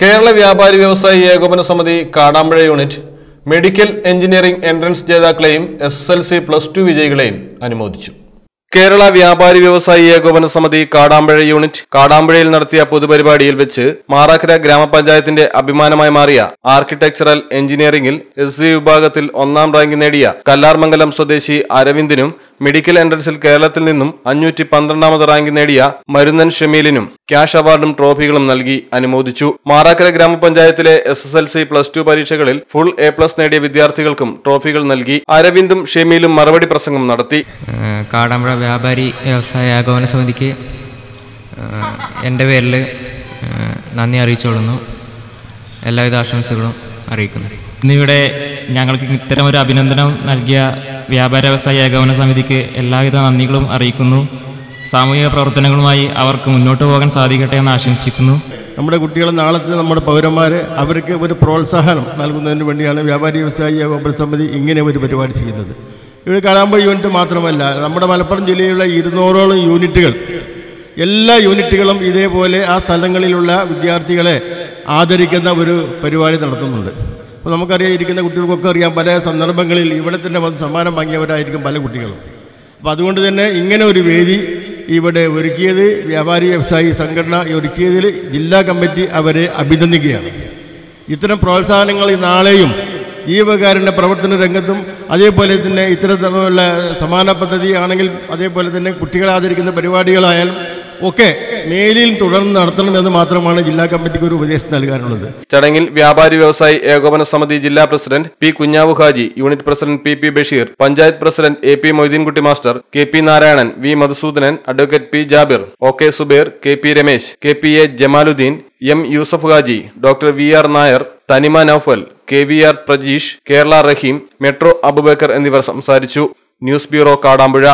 കേരള വ്യാപാരി വ്യവസായി ഏകോപന സമിതി Kadampuzha unit medical engineering entrance ജേതാക്കളെയും S L C plus two വിജയികളെയും അനുമോദിച്ചു. കേരള വ്യാപാരി വ്യവസായി ഏകോപന സമിതി കാടാമ്പഴ യൂണിറ്റ് കാടാമ്പഴയിൽ നടത്തിയ പൊതുപരിപാടിയിൽ വെച്ച് മാറാക്കര ഗ്രാമപഞ്ചായത്തിന്റെ അഭിമാനമായി മാറിയ ആർക്കിടെക്ചറൽ എഞ്ചിനീയറിംഗിൽ എസ് വിഭാഗത്തിൽ ഒന്നാം റാങ്ക് നേടിയ കല്ലാർമംഗലം സ്വദേശി അരവിന്ദിനും മെഡിക്കൽ എൻട്രൻസിൽ കേരളത്തിൽ നിന്നും അഞ്ഞൂറ്റി പന്ത്രണ്ടാമത് റാങ്ക് നേടിയ മരുന്നൻ ഷമീലിനും ക്യാഷ് അവാർഡും ട്രോഫികളും നൽകി അനുമോദിച്ചു. മാറാക്കര ഗ്രാമപഞ്ചായത്തിലെ S S L C plus two പരീക്ഷകളിൽ ഫുൾ എ പ്ലസ് നേടിയ വിദ്യാർത്ഥികൾക്കും ട്രോഫികൾ നൽകി അരവിന്ദും ഷമീലും മറുപടി പ്രസംഗം നടത്തി. കാടാമ്പുഴ വ്യാപാരി വ്യവസായ ഏകോപന സമിതിക്ക് എന്റെ പേരിൽ നന്ദി അറിയിച്ചുകൊള്ളുന്നു. എല്ലാവിധ ആശംസകളും അറിയിക്കുന്നു. ഇന്നിവിടെ ഞങ്ങൾക്ക് ഇത്തരം ഒരു അഭിനന്ദനം നൽകിയ വ്യാപാര വ്യവസായ ഏകോപന സമിതിക്ക് എല്ലാവിധ നന്ദികളും അറിയിക്കുന്നു. സാമൂഹിക പ്രവർത്തനങ്ങളുമായി അവർക്ക് മുന്നോട്ട് പോകാൻ സാധിക്കട്ടെ എന്ന് ആശംസിക്കുന്നു. നമ്മുടെ കുട്ടികൾ നാളത്തെ നമ്മുടെ പൗരന്മാർ അവർക്ക് ഒരു പ്രോത്സാഹനം നൽകുന്നതിന് വേണ്ടിയാണ് വ്യാപാരി വ്യവസായി ഏകോപന സമിതി ഇങ്ങനെ ഒരു പരിപാടി ചെയ്യുന്നത്. ഇവിടെ കാണാമ്പ യൂണിറ്റ് മാത്രമല്ല നമ്മുടെ മലപ്പുറം ജില്ലയിലുള്ള ഇരുന്നൂറോളം യൂണിറ്റുകൾ എല്ലാ യൂണിറ്റുകളും ഇതേപോലെ ആ സ്ഥലങ്ങളിലുള്ള വിദ്യാർത്ഥികളെ ആദരിക്കുന്ന ഒരു പരിപാടി നടത്തുന്നുണ്ട്. അപ്പോൾ നമുക്കറിയാം ഇരിക്കുന്ന കുട്ടികൾക്കൊക്കെ അറിയാം പല സന്ദർഭങ്ങളിൽ ഇവിടെ തന്നെ വന്ന് സമ്മാനം വാങ്ങിയവരായിരിക്കും പല കുട്ടികളും. അപ്പോൾ അതുകൊണ്ട് തന്നെ ഇങ്ങനെ ഒരു വേദി ഇവിടെ ഒരുക്കിയത് വ്യാപാരി വ്യവസായി സംഘടന ഒരുക്കിയതിൽ ജില്ലാ കമ്മിറ്റി അവരെ അഭിനന്ദിക്കുകയാണ്. ഇത്തരം പ്രോത്സാഹനങ്ങൾ നാളെയും ജീവകാരുണ്യ പ്രവർത്തന രംഗത്തും അതേപോലെ തന്നെ ഇത്തരത്തിലുള്ള സമാന പദ്ധതി ആണെങ്കിൽ അതേപോലെ തന്നെ കുട്ടികളെ ആദരിക്കുന്ന പരിപാടികളായാലും ഒക്കെ മേലിൽ തുടർന്ന് നടത്തണമെന്ന് മാത്രമാണ് ജില്ലാ കമ്മിറ്റിക്ക് ഒരു ഉപദേശം നൽകാനുള്ളത്. ചടങ്ങിൽ വ്യാപാരി വ്യവസായി ഏകോപന സമിതി ജില്ലാ president P Kunhavu Haji unit president P P Basheer panchayat president A P Moideenkutty master K P Narayanan V Madhusudanan advocate P Jabir O K Suber K P Ramesh K P A Jamaluddin M Yusuf Haji doctor V R Nair Thanima Noufal K V R Prajeesh Kerala Raheem metro Abubacker എന്നിവർ സംസാരിച്ചു. News bureau Kadampuzha.